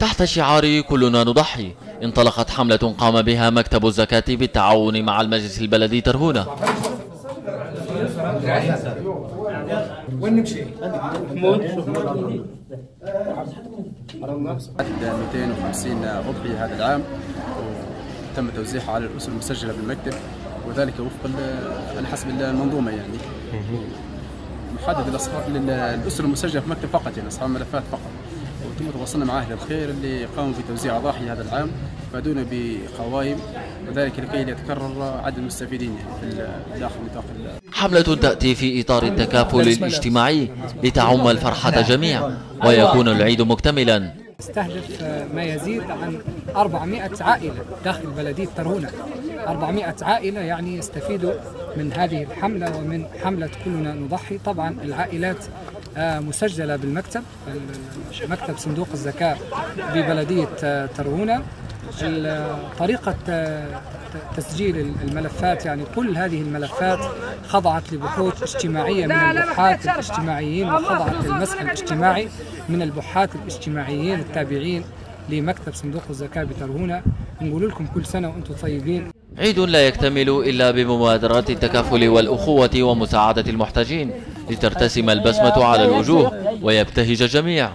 تحت شعار كلنا نضحي. انطلقت حملة قام بها مكتب الزكاة بالتعاون مع المجلس البلدي ترهونة وين نمشي؟ محمود 250 أضحية هذا العام. وتم توزيعها على الأسر المسجلة بالمكتب وذلك وفق على حسب المنظومة يعني. محدد للأسر المسجلة في المكتب فقط يعني أصحاب الملفات فقط. وتم تواصلنا مع أهل الخير اللي قاموا بتوزيع أضاحي هذا العام فادونا بقوائم وذلك لكي لا يتكرر عدد المستفيدين في داخل نطاق حملة تأتي في إطار التكافل الاجتماعي لتعم الفرحة جميعا ويكون العيد مكتملا. استهدف ما يزيد عن 400 عائلة داخل بلدية ترهونة 400 عائلة يعني يستفيدوا من هذه الحملة ومن حملة كلنا نضحي. طبعا العائلات مسجلة بالمكتب مكتب صندوق الزكاة ببلدية ترهونة. طريقة تسجيل الملفات يعني كل هذه الملفات خضعت لبحوث اجتماعية من البحاث الاجتماعيين وخضعت للمسح الاجتماعي من البحاث الاجتماعيين التابعين لمكتب صندوق الزكاة بترهونة. نقول لكم كل سنة وأنتم طيبين. عيد لا يكتمل إلا بمبادرات التكافل والأخوة ومساعدة المحتاجين. لترتسم البسمة على الوجوه ويبتهج الجميع